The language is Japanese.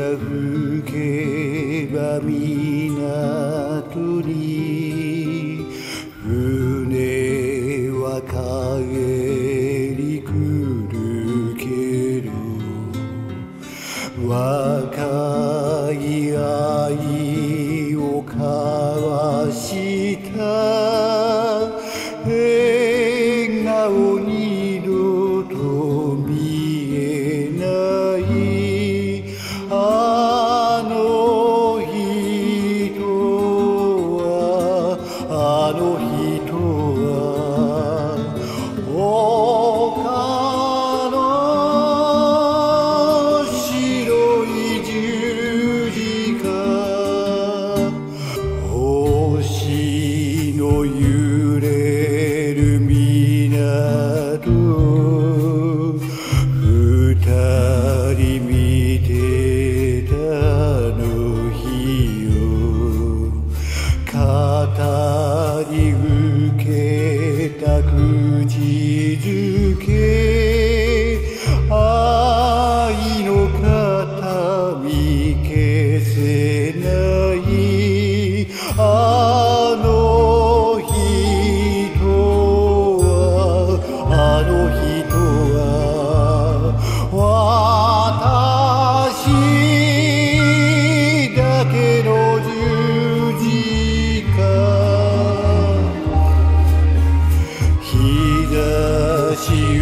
が吹けば港に船は帰り来るけど。若い愛を交わした no